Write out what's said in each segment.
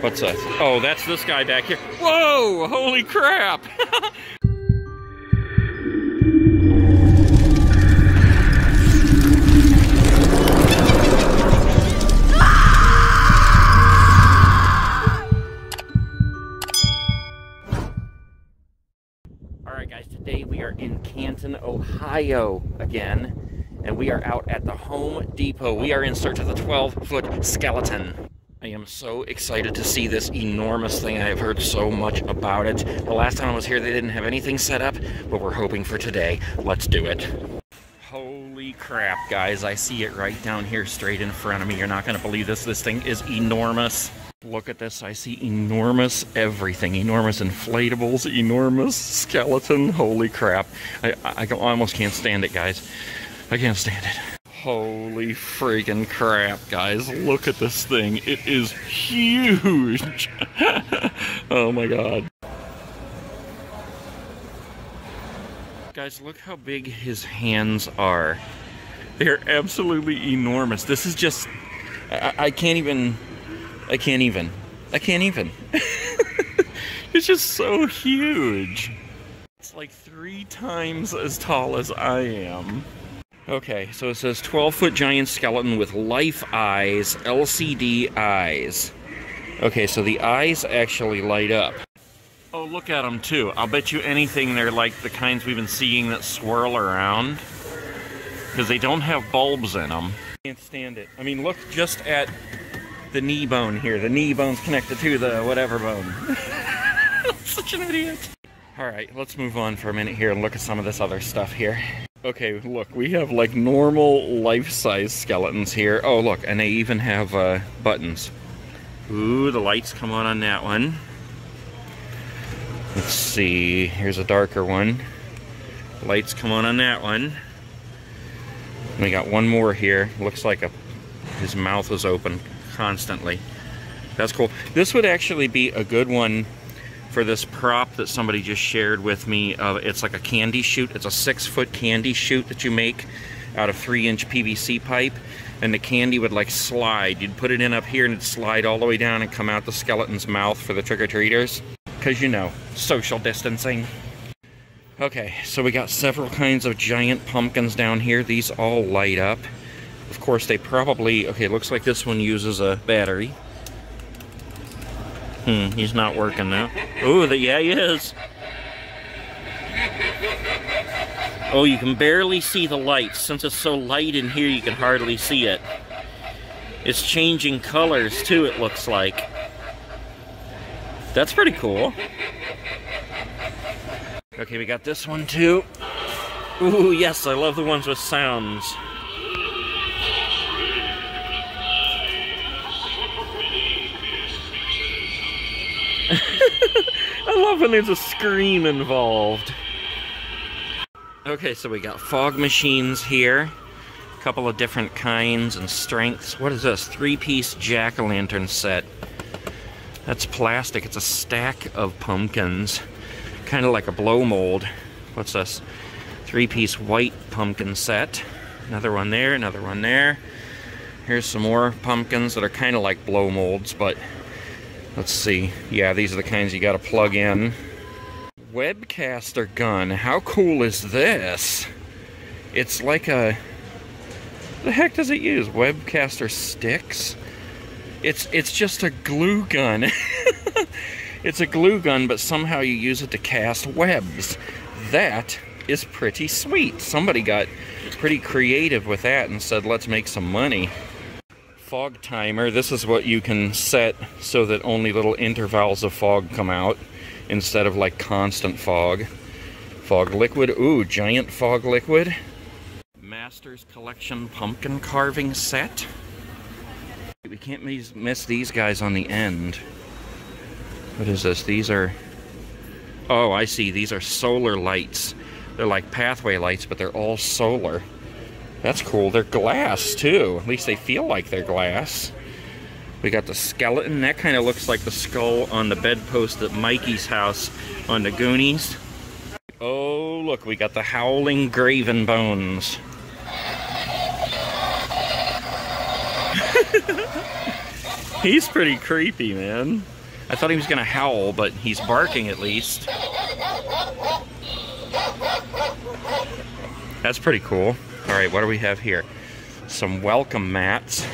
What's that? Oh, that's this guy back here. Whoa! Holy crap! Alright guys, today we are in Canton, Ohio again, and we are out at the Home Depot. We are in search of the 12-foot skeleton. I am so excited to see this enormous thing. I have heard so much about it. The last time I was here, they didn't have anything set up, but we're hoping for today. Let's do it. Holy crap, guys. I see it right down here straight in front of me. You're not going to believe this. This thing is enormous. Look at this. I see enormous everything. Enormous inflatables, enormous skeleton. Holy crap. I, I, I almost can't stand it, guys. I can't stand it. Holy freaking crap, guys. Look at this thing. It is huge. oh my god. Guys, look how big his hands are. They're absolutely enormous. This is just. I, I can't even. I can't even. I can't even. it's just so huge. It's like three times as tall as I am. Okay, so it says 12 foot giant skeleton with life eyes, LCD eyes. Okay, so the eyes actually light up. Oh, look at them too. I'll bet you anything they're like the kinds we've been seeing that swirl around. Because they don't have bulbs in them. Can't stand it. I mean, look just at the knee bone here. The knee bone's connected to the whatever bone. Such an idiot. Alright, let's move on for a minute here and look at some of this other stuff here. Okay, look, we have like normal life-size skeletons here. Oh, look, and they even have uh, buttons. Ooh, the lights come on on that one. Let's see, here's a darker one. Lights come on on that one. We got one more here. Looks like a his mouth is open constantly. That's cool. This would actually be a good one for this prop that somebody just shared with me. Uh, it's like a candy chute. It's a six foot candy chute that you make out of three inch PVC pipe. And the candy would like slide. You'd put it in up here and it'd slide all the way down and come out the skeleton's mouth for the trick-or-treaters. Because you know, social distancing. Okay, so we got several kinds of giant pumpkins down here. These all light up. Of course, they probably... Okay, looks like this one uses a battery. Hmm, he's not working now. Oh, yeah, he is. Oh, you can barely see the lights. Since it's so light in here, you can hardly see it. It's changing colors, too, it looks like. That's pretty cool. Okay, we got this one, too. Ooh, yes, I love the ones with sounds. I love when there's a scream involved. Okay, so we got fog machines here. A couple of different kinds and strengths. What is this? Three-piece jack-o'-lantern set. That's plastic. It's a stack of pumpkins. Kind of like a blow mold. What's this? Three-piece white pumpkin set. Another one there, another one there. Here's some more pumpkins that are kind of like blow molds, but Let's see. Yeah, these are the kinds you gotta plug in. Webcaster gun. How cool is this? It's like a... The heck does it use? Webcaster sticks? It's it's just a glue gun. it's a glue gun, but somehow you use it to cast webs. That is pretty sweet. Somebody got pretty creative with that and said, let's make some money fog timer. This is what you can set so that only little intervals of fog come out instead of like constant fog. Fog liquid. Ooh, giant fog liquid. Masters Collection pumpkin carving set. We can't miss these guys on the end. What is this? These are... Oh, I see. These are solar lights. They're like pathway lights, but they're all solar. That's cool. They're glass, too. At least they feel like they're glass. We got the skeleton. That kind of looks like the skull on the bedpost at Mikey's house on the Goonies. Oh, look. We got the howling graven bones. He's pretty creepy, man. I thought he was gonna howl, but he's barking at least. That's pretty cool. All right, what do we have here? Some welcome mats.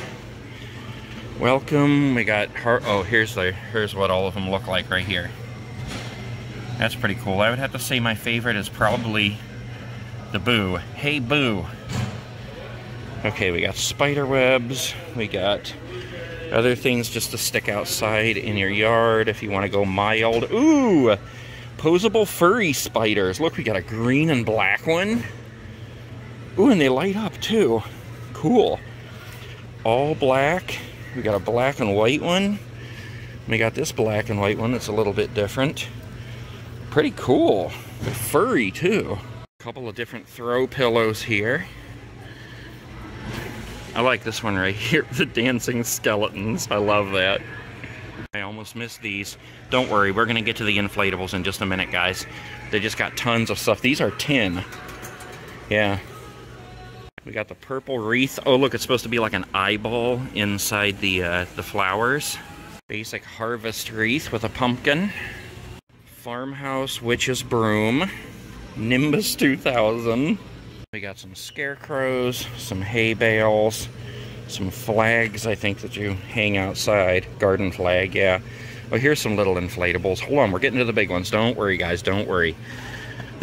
Welcome. We got. Oh, here's the here's what all of them look like right here. That's pretty cool. I would have to say my favorite is probably the Boo. Hey Boo. Okay, we got spider webs. We got other things just to stick outside in your yard if you want to go mild. Ooh, posable furry spiders. Look, we got a green and black one. Ooh, and they light up too. Cool. All black. We got a black and white one. We got this black and white one that's a little bit different. Pretty cool. Furry too. A couple of different throw pillows here. I like this one right here, the dancing skeletons. I love that. I almost missed these. Don't worry, we're gonna get to the inflatables in just a minute, guys. They just got tons of stuff. These are tin. Yeah, we got the purple wreath. Oh, look, it's supposed to be like an eyeball inside the, uh, the flowers. Basic harvest wreath with a pumpkin. Farmhouse witch's broom. Nimbus 2000. We got some scarecrows, some hay bales, some flags, I think, that you hang outside. Garden flag, yeah. Oh, here's some little inflatables. Hold on, we're getting to the big ones. Don't worry, guys, don't worry.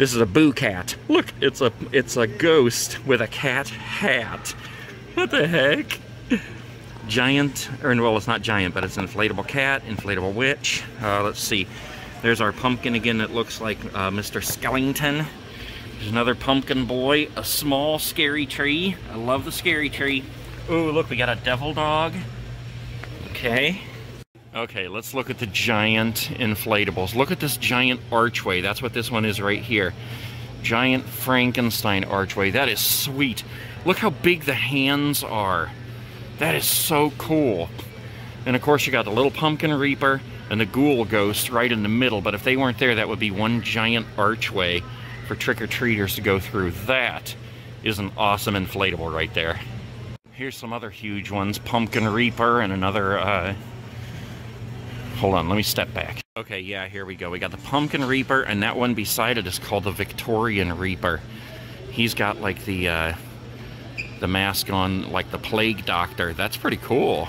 This is a boo cat. Look, it's a it's a ghost with a cat hat. What the heck? Giant, or well, it's not giant, but it's an inflatable cat, inflatable witch. Uh, let's see. There's our pumpkin again that looks like uh, Mr. Skellington. There's another pumpkin boy, a small scary tree. I love the scary tree. Oh, look, we got a devil dog. Okay. Okay, let's look at the giant inflatables. Look at this giant archway. That's what this one is right here. Giant Frankenstein archway. That is sweet. Look how big the hands are. That is so cool. And of course you got the little pumpkin reaper and the ghoul ghost right in the middle. But if they weren't there, that would be one giant archway for trick-or-treaters to go through. That is an awesome inflatable right there. Here's some other huge ones. Pumpkin Reaper and another uh, Hold on, let me step back. Okay, yeah, here we go. We got the Pumpkin Reaper, and that one beside it is called the Victorian Reaper. He's got like the uh, the mask on, like the Plague Doctor. That's pretty cool.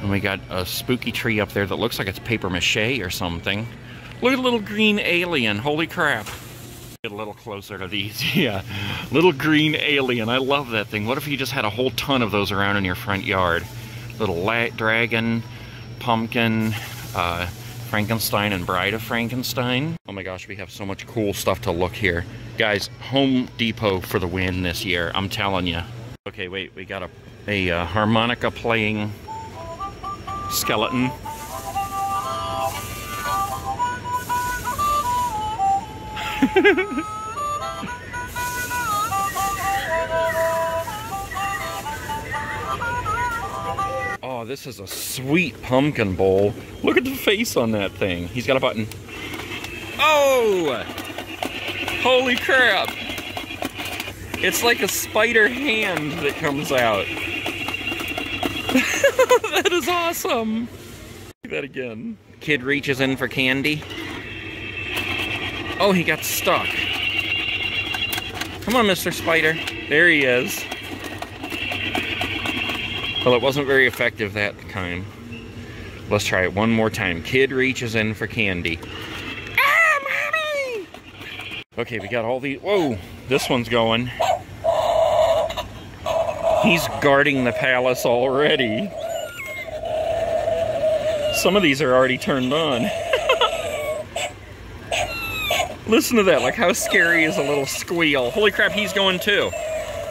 And we got a spooky tree up there that looks like it's paper mache or something. Look at a little green alien. Holy crap. Get a little closer to these. yeah. Little green alien. I love that thing. What if you just had a whole ton of those around in your front yard? Little dragon, Pumpkin, uh, Frankenstein, and Bride of Frankenstein. Oh my gosh, we have so much cool stuff to look here. Guys, Home Depot for the win this year, I'm telling you. Okay, wait, we got a, a uh, harmonica playing skeleton. Oh, this is a sweet pumpkin bowl. Look at the face on that thing. He's got a button. Oh! Holy crap! It's like a spider hand that comes out. that is awesome! Do that again. Kid reaches in for candy. Oh, he got stuck. Come on, Mr. Spider. There he is. Well, it wasn't very effective that time. Let's try it one more time. Kid reaches in for candy. Ah, mommy! Okay, we got all these. Whoa, this one's going. He's guarding the palace already. Some of these are already turned on. Listen to that, like how scary is a little squeal. Holy crap, he's going too.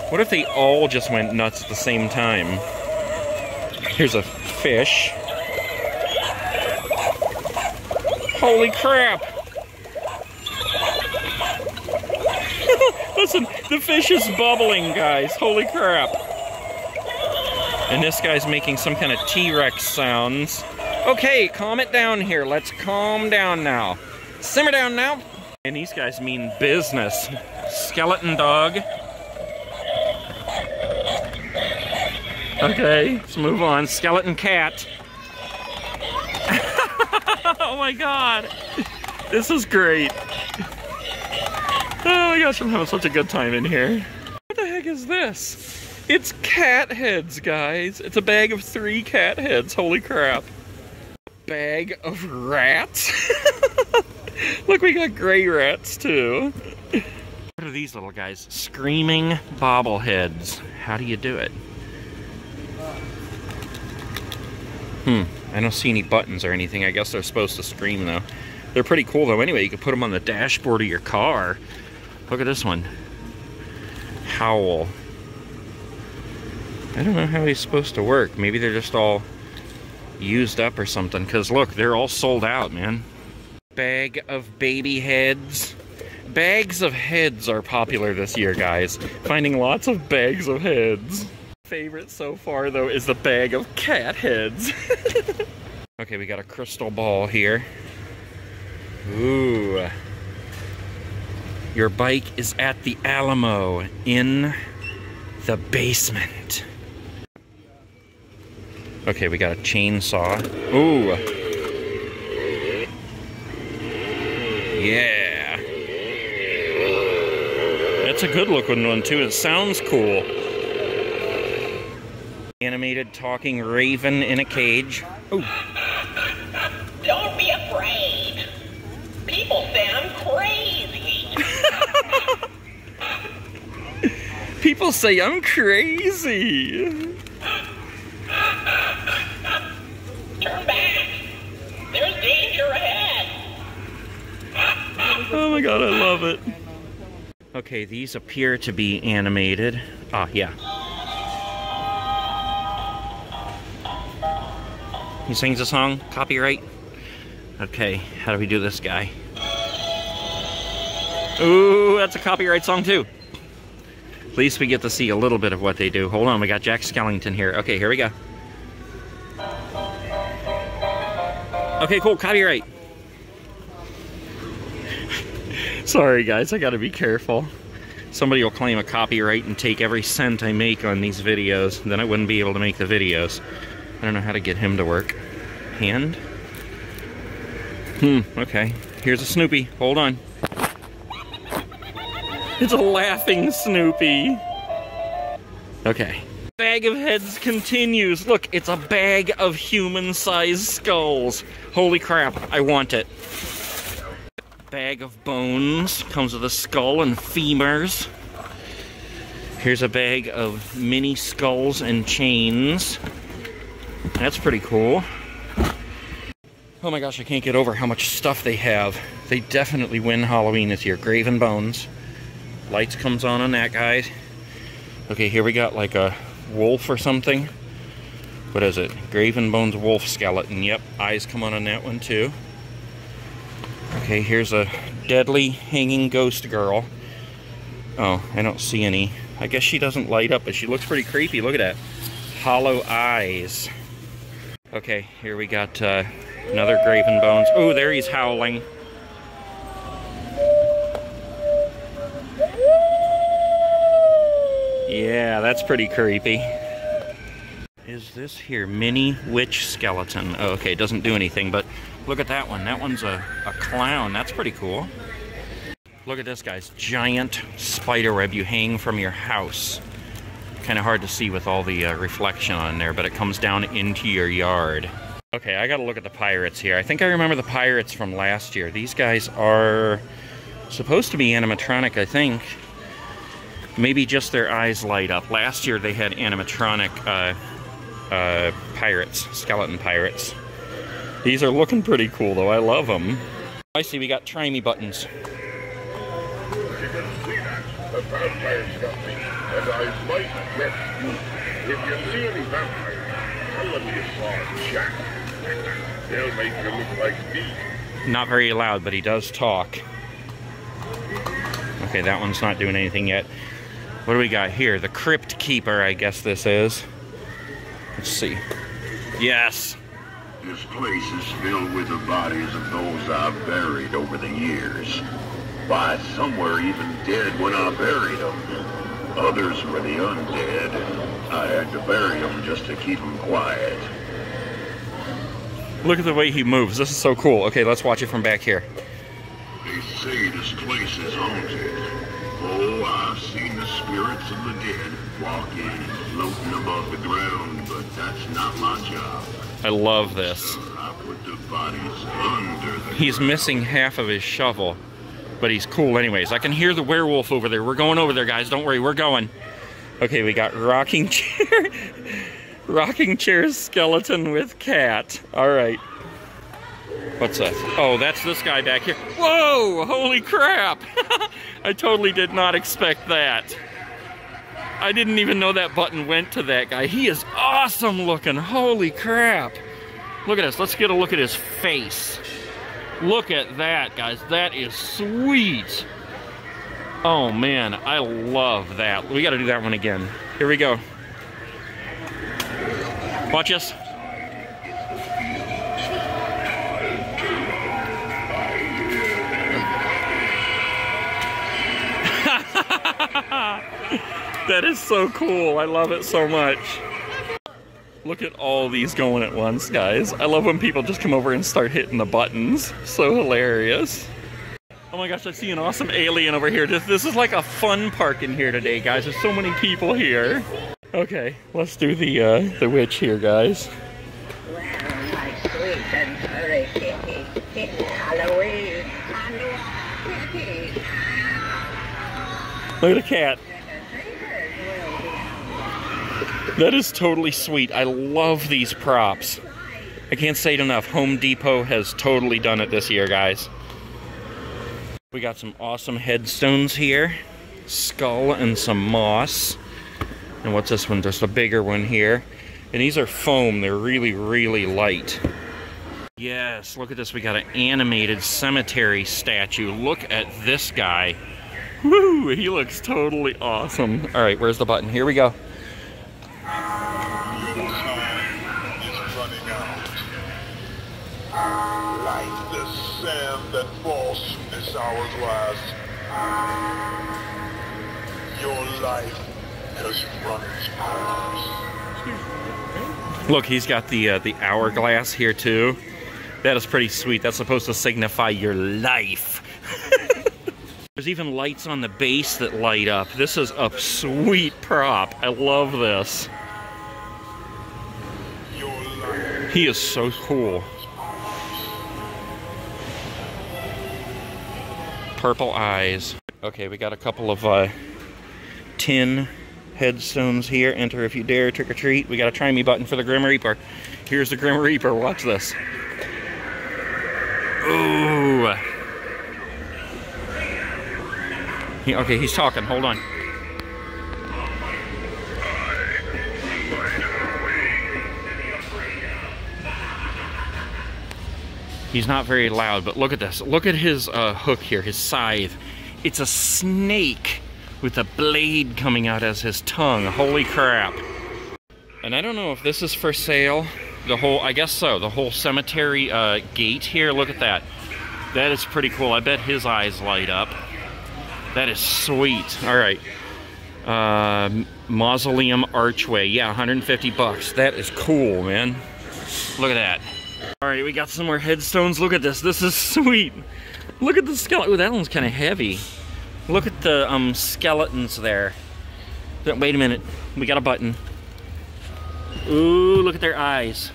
What if they all just went nuts at the same time? Here's a fish. Holy crap! Listen, the fish is bubbling, guys. Holy crap. And this guy's making some kind of T-Rex sounds. Okay, calm it down here. Let's calm down now. Simmer down now. And these guys mean business. Skeleton dog. Okay, let's move on. Skeleton cat. oh my god. This is great. Oh my gosh, I'm having such a good time in here. What the heck is this? It's cat heads, guys. It's a bag of three cat heads. Holy crap. Bag of rats? Look, we got gray rats too. What are these little guys? Screaming bobbleheads. How do you do it? Hmm, I don't see any buttons or anything. I guess they're supposed to scream though. They're pretty cool though. Anyway, you can put them on the dashboard of your car. Look at this one. Howl. I don't know how he's supposed to work. Maybe they're just all used up or something. Because look, they're all sold out, man. Bag of baby heads. Bags of heads are popular this year, guys. Finding lots of bags of heads. Favorite so far, though, is the bag of cat heads. okay, we got a crystal ball here. Ooh. Your bike is at the Alamo in the basement. Okay, we got a chainsaw. Ooh. Yeah. That's a good looking one too. It sounds cool. Animated talking raven in a cage. Ooh. Don't be afraid. People say I'm crazy. People say I'm crazy. Turn back. There's danger ahead. Oh my god, I love it. Okay, these appear to be animated. Ah, yeah. He sings a song, copyright. Okay, how do we do this guy? Ooh, that's a copyright song too. At least we get to see a little bit of what they do. Hold on, we got Jack Skellington here. Okay, here we go. Okay, cool, copyright. Sorry guys, I gotta be careful. Somebody will claim a copyright and take every cent I make on these videos. Then I wouldn't be able to make the videos. I don't know how to get him to work. Hand? Hmm, okay. Here's a Snoopy. Hold on. It's a laughing Snoopy. Okay. Bag of heads continues. Look, it's a bag of human-sized skulls. Holy crap, I want it. Bag of bones. Comes with a skull and femurs. Here's a bag of mini skulls and chains. That's pretty cool. Oh my gosh, I can't get over how much stuff they have. They definitely win Halloween this year. Graven Bones. Lights comes on on that guy. Okay, here we got like a wolf or something. What is it? Graven Bones wolf skeleton. Yep, eyes come on on that one too. Okay, here's a deadly hanging ghost girl. Oh, I don't see any. I guess she doesn't light up, but she looks pretty creepy. Look at that. Hollow eyes. Okay, here we got uh, another Graven Bones. Oh, there he's howling. Yeah, that's pretty creepy. Is this here mini witch skeleton? Oh, okay, it doesn't do anything, but look at that one. That one's a, a clown. That's pretty cool. Look at this, guys. Giant spider web you hang from your house. Kind of hard to see with all the uh, reflection on there, but it comes down into your yard. Okay, I gotta look at the pirates here. I think I remember the pirates from last year. These guys are supposed to be animatronic, I think. Maybe just their eyes light up. Last year they had animatronic uh, uh, pirates, skeleton pirates. These are looking pretty cool though. I love them. I see we got try me buttons. I might get you. If you see any vampires, tell them you saw Jack. They'll make you look like me. Not very loud, but he does talk. Okay, that one's not doing anything yet. What do we got here? The Crypt Keeper, I guess this is. Let's see. Yes. This place is filled with the bodies of those I've buried over the years. Why, some were even dead when I buried them. Others were the undead. I had to bury him just to keep him quiet. Look at the way he moves. This is so cool. Okay, let's watch it from back here. They say this place is haunted. Oh, I've seen the spirits of the dead walking and floating above the ground, but that's not my job. I love this. I put the bodies under the He's missing half of his shovel, but he's cool anyways. I can hear the werewolf over there. We're going over there, guys. Don't worry, we're going. Okay, we got rocking chair. rocking chair skeleton with cat. All right. What's that? Oh, that's this guy back here. Whoa! Holy crap! I totally did not expect that. I didn't even know that button went to that guy. He is awesome looking. Holy crap. Look at this. Let's get a look at his face. Look at that, guys. That is sweet. Oh, man. I love that. We got to do that one again. Here we go. Watch us. that is so cool. I love it so much. Look at all these going at once, guys. I love when people just come over and start hitting the buttons. So hilarious. Oh my gosh, I see an awesome alien over here. This, this is like a fun park in here today, guys. There's so many people here. Okay, let's do the uh, the witch here, guys. Look at the cat. The neighbors will be out. That is totally sweet. I love these props. I can't say it enough. Home Depot has totally done it this year, guys. We got some awesome headstones here. Skull and some moss. And what's this one? Just a bigger one here. And these are foam. They're really, really light. Yes, look at this. We got an animated cemetery statue. Look at this guy. Woo! He looks totally awesome. All right, where's the button? Here we go. From this hourglass. Your life has run its course. Look, he's got the uh, the hourglass here too. That is pretty sweet. That's supposed to signify your life. There's even lights on the base that light up. This is a sweet prop. I love this. He is so cool. Purple eyes. Okay, we got a couple of uh, tin headstones here. Enter if you dare, trick or treat. We got a try me button for the Grim Reaper. Here's the Grim Reaper. Watch this. Ooh. He, okay, he's talking. Hold on. He's not very loud, but look at this. Look at his uh, hook here, his scythe. It's a snake with a blade coming out as his tongue. Holy crap. And I don't know if this is for sale. The whole, I guess so, the whole cemetery uh, gate here. Look at that. That is pretty cool. I bet his eyes light up. That is sweet. All right. Uh, mausoleum archway. Yeah, 150 bucks. That is cool, man. Look at that. All right, we got some more headstones. Look at this. This is sweet. Look at the skeleton. That one's kind of heavy. Look at the um, skeletons there. Wait a minute. We got a button. Ooh, look at their eyes.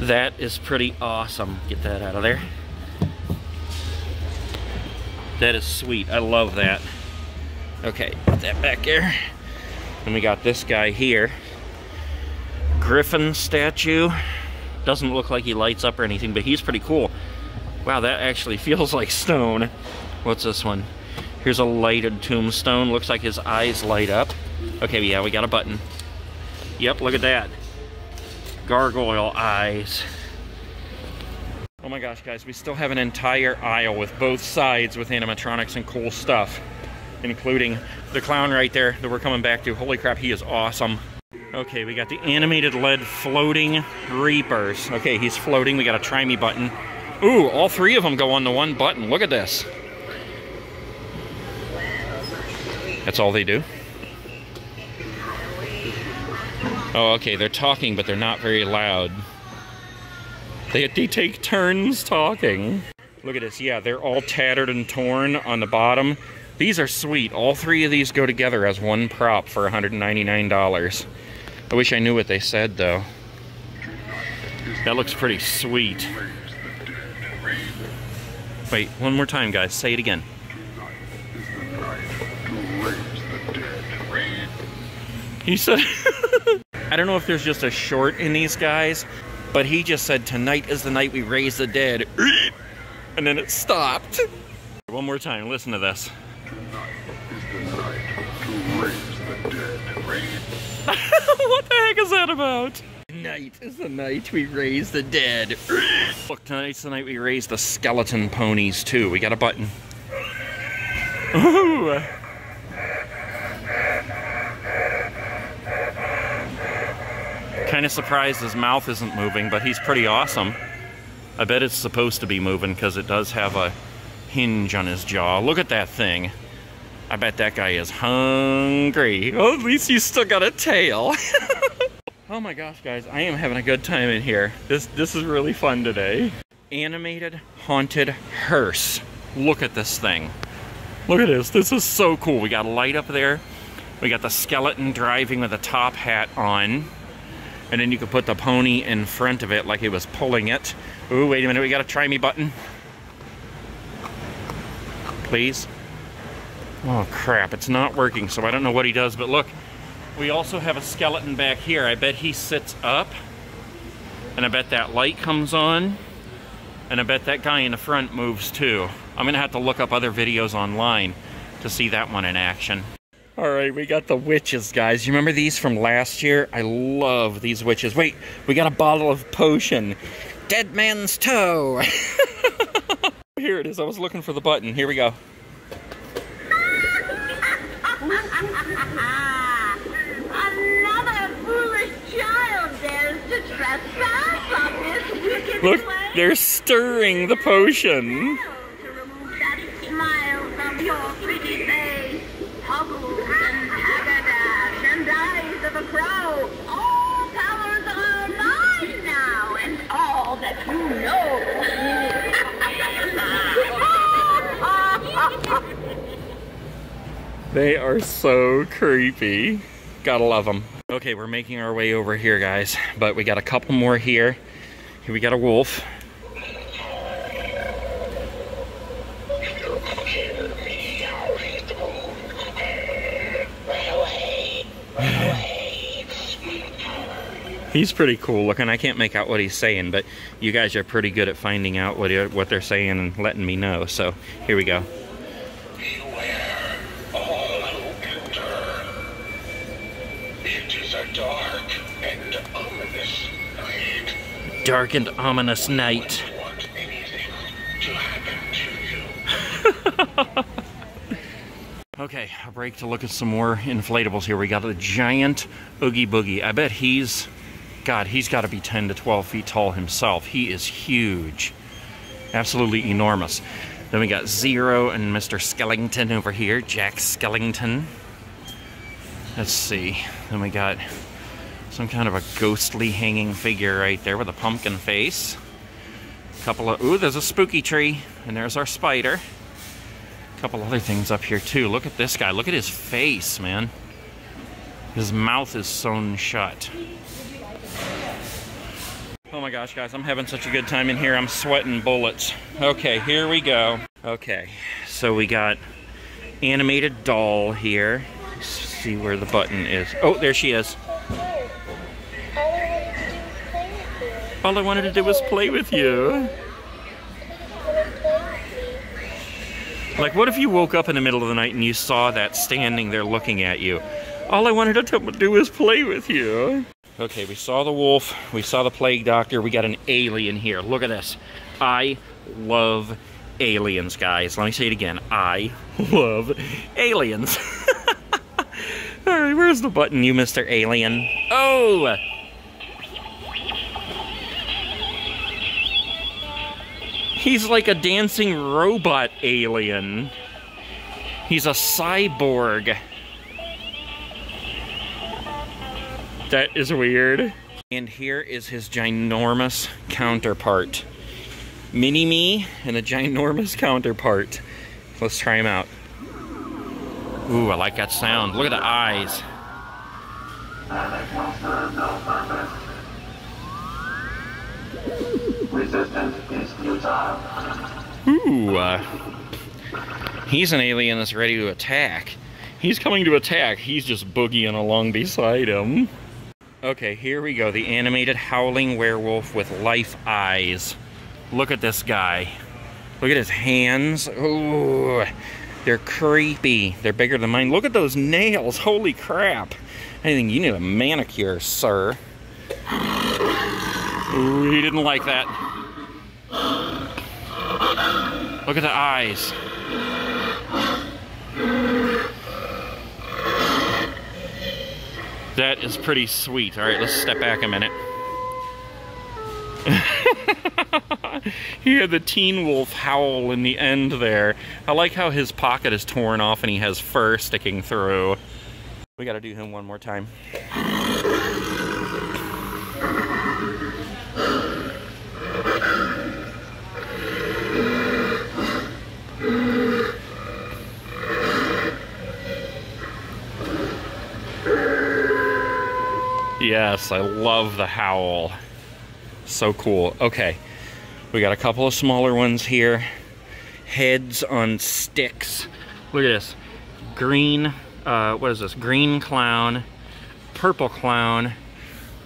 That is pretty awesome. Get that out of there. That is sweet. I love that. Okay, put that back there. And we got this guy here. Griffin statue. Doesn't look like he lights up or anything, but he's pretty cool. Wow, that actually feels like stone. What's this one? Here's a lighted tombstone. Looks like his eyes light up. Okay, yeah, we got a button. Yep, look at that. Gargoyle eyes. Oh my gosh, guys, we still have an entire aisle with both sides with animatronics and cool stuff, including the clown right there that we're coming back to. Holy crap, he is awesome. Okay, we got the animated lead floating reapers. Okay, he's floating. We got a try me button. Ooh, all three of them go on the one button. Look at this. That's all they do. Oh, okay, they're talking, but they're not very loud. They, they take turns talking. Look at this. Yeah, they're all tattered and torn on the bottom. These are sweet. All three of these go together as one prop for $199. I wish I knew what they said, though. That looks pretty sweet. Wait, one more time, guys. Say it again. He said, I don't know if there's just a short in these guys, but he just said, Tonight is the night we raise the dead. And then it stopped. One more time, listen to this. what the heck is that about? Night is the night we raise the dead. Look, tonight's the night we raise the skeleton ponies too. We got a button. Ooh. Kind of surprised his mouth isn't moving, but he's pretty awesome. I bet it's supposed to be moving because it does have a hinge on his jaw. Look at that thing. I bet that guy is hungry. Oh, at least he's still got a tail. oh my gosh, guys, I am having a good time in here. This this is really fun today. Animated haunted hearse. Look at this thing. Look at this. This is so cool. We got a light up there. We got the skeleton driving with a top hat on. And then you could put the pony in front of it like he was pulling it. Ooh, wait a minute. We got a try me button. Please. Oh crap, it's not working, so I don't know what he does, but look, we also have a skeleton back here. I bet he sits up, and I bet that light comes on, and I bet that guy in the front moves too. I'm gonna have to look up other videos online to see that one in action. All right, we got the witches, guys. You remember these from last year? I love these witches. Wait, we got a bottle of potion. Dead man's toe. Here it is. I was looking for the button. Here we go. Another foolish child dares to trespass on this wicked Look, place. they're stirring the potion. To remove that smile from your pretty face, Huggles and Hagadash and eyes of a crow. All powers are mine now, and all that you know. They are so creepy. Gotta love them. Okay, we're making our way over here, guys. But we got a couple more here. Here we got a wolf. He's pretty cool looking. I can't make out what he's saying, but you guys are pretty good at finding out what, what they're saying and letting me know. So here we go. Dark and ominous night. Okay, a break to look at some more inflatables here. We got a giant Oogie Boogie. I bet he's, God, he's got to be 10 to 12 feet tall himself. He is huge. Absolutely enormous. Then we got Zero and Mr. Skellington over here, Jack Skellington. Let's see. Then we got some kind of a ghostly hanging figure right there with a pumpkin face. A couple of, ooh, there's a spooky tree, and there's our spider A couple other things up here too. Look at this guy. Look at his face, man. His mouth is sewn shut. Oh my gosh, guys, I'm having such a good time in here. I'm sweating bullets. Okay, here we go. Okay, so we got animated doll here. Let's see where the button is. Oh, there she is. All I wanted to do was play with you. Like, what if you woke up in the middle of the night and you saw that standing there looking at you? All I wanted to do was play with you. Okay, we saw the wolf, we saw the plague doctor, we got an alien here. Look at this. I love aliens, guys. Let me say it again. I love aliens. All right, where's the button, you Mr. Alien? Oh! He's like a dancing robot alien. He's a cyborg. That is weird. And here is his ginormous counterpart. Mini me and a ginormous counterpart. Let's try him out. Ooh, I like that sound. Look at the eyes. Ooh, uh, he's an alien that's ready to attack. He's coming to attack. He's just boogieing along beside him. Okay, here we go. The animated howling werewolf with life eyes. Look at this guy. Look at his hands. Ooh, they're creepy. They're bigger than mine. Look at those nails. Holy crap. I think you need a manicure, sir. Ooh, he didn't like that. Look at the eyes. That is pretty sweet. All right, let's step back a minute. he had the teen wolf howl in the end there. I like how his pocket is torn off and he has fur sticking through. We gotta do him one more time. Yes, I love the howl. So cool. Okay, we got a couple of smaller ones here. Heads on sticks. Look at this. Green, uh, what is this? Green clown, purple clown,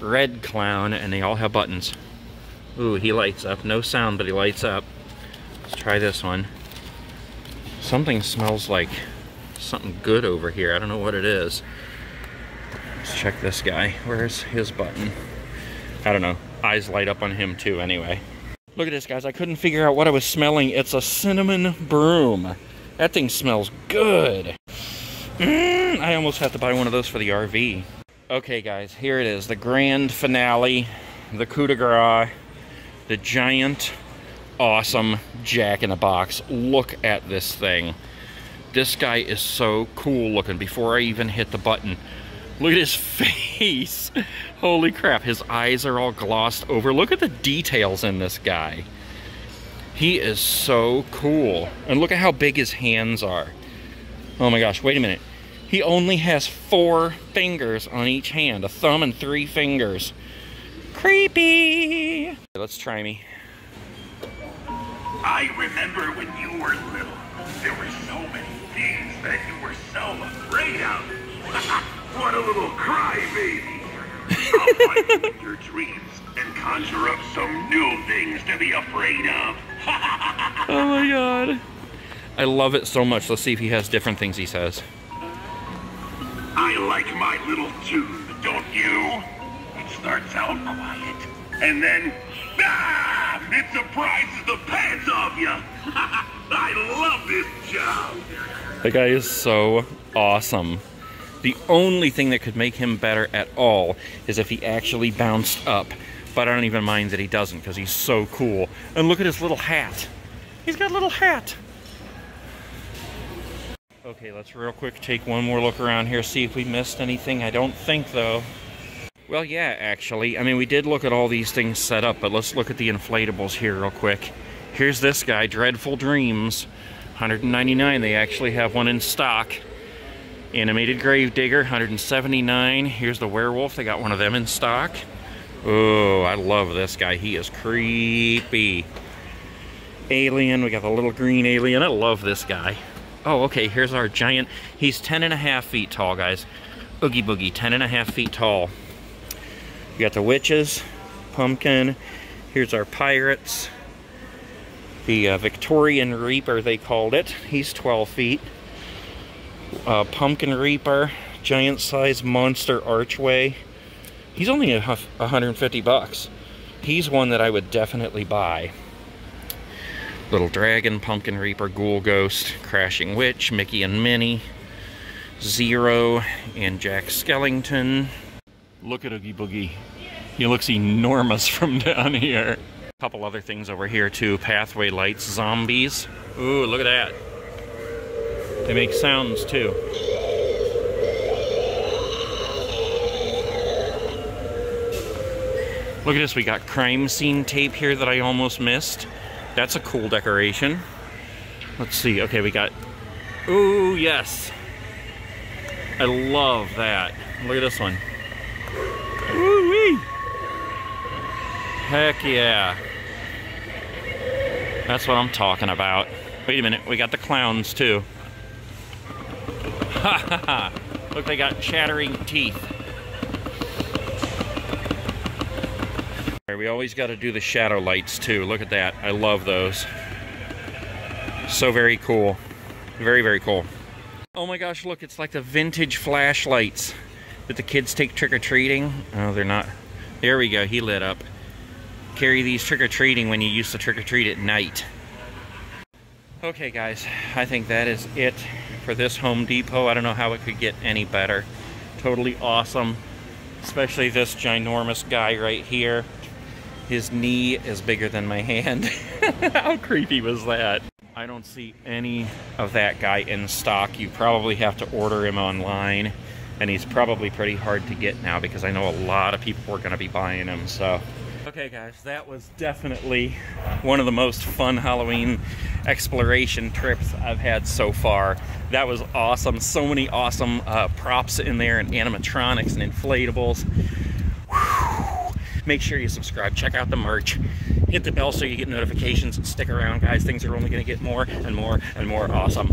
red clown, and they all have buttons. Ooh, he lights up. No sound, but he lights up. Let's try this one. Something smells like something good over here. I don't know what it is. Let's check this guy. Where's his button? I don't know. Eyes light up on him too anyway. Look at this, guys. I couldn't figure out what I was smelling. It's a cinnamon broom. That thing smells good. Mm, I almost have to buy one of those for the RV. Okay, guys. Here it is. The grand finale. The coup de grace. The giant, awesome jack-in-the-box. Look at this thing. This guy is so cool looking. Before I even hit the button, Look at his face. Holy crap, his eyes are all glossed over. Look at the details in this guy. He is so cool. And look at how big his hands are. Oh my gosh, wait a minute. He only has four fingers on each hand. A thumb and three fingers. Creepy. Let's try me. I remember when you were little. There were so many things that you were so afraid of. what a little crybaby. I'll find you your dreams and conjure up some new things to be afraid of. Oh my god. I love it so much. Let's see if he has different things he says. I like my little tune, don't you? It starts out quiet, and then, ah, it surprises the pants off you. I love this job. The guy is so awesome. The only thing that could make him better at all is if he actually bounced up. But I don't even mind that he doesn't because he's so cool. And look at his little hat. He's got a little hat. Okay, let's real quick take one more look around here, see if we missed anything. I don't think though. Well, yeah, actually. I mean, we did look at all these things set up, but let's look at the inflatables here real quick. Here's this guy, Dreadful Dreams. 199 they actually have one in stock. Animated Gravedigger, 179 Here's the werewolf, they got one of them in stock. Oh, I love this guy. He is creepy. Alien, we got the little green alien. I love this guy. Oh, okay, here's our giant. He's 10 and a half feet tall, guys. Oogie Boogie, 10 and a half feet tall. We got the witches, pumpkin. Here's our pirates. The uh, Victorian Reaper, they called it. He's 12 feet. Uh, Pumpkin Reaper, giant size monster archway. He's only a 150 bucks. He's one that I would definitely buy. Little Dragon, Pumpkin Reaper, Ghoul Ghost, Crashing Witch, Mickey and Minnie, Zero, and Jack Skellington. Look at Oogie Boogie. He looks enormous from down here. A couple other things over here too. Pathway lights, zombies. Ooh, look at that. They make sounds too. Look at this, we got crime scene tape here that I almost missed. That's a cool decoration. Let's see, okay, we got, ooh, yes. I love that. Look at this one. Woo-wee! Heck yeah. That's what I'm talking about. Wait a minute, we got the clowns too. Look, they got chattering teeth. We always got to do the shadow lights too. Look at that. I love those. So very cool. Very, very cool. Oh my gosh, look, it's like the vintage flashlights that the kids take trick-or-treating. Oh, they're not. There we go, he lit up. Carry these trick-or-treating when you used to trick-or-treat at night. Okay guys, I think that is it for this Home Depot. I don't know how it could get any better. Totally awesome. Especially this ginormous guy right here. His knee is bigger than my hand. how creepy was that? I don't see any of that guy in stock. You probably have to order him online. And he's probably pretty hard to get now because I know a lot of people are going to be buying him. So Okay guys, that was definitely one of the most fun Halloween exploration trips I've had so far. That was awesome. So many awesome uh, props in there and animatronics and inflatables. Whew. Make sure you subscribe, check out the merch, hit the bell so you get notifications and stick around guys. Things are only gonna get more and more and more awesome.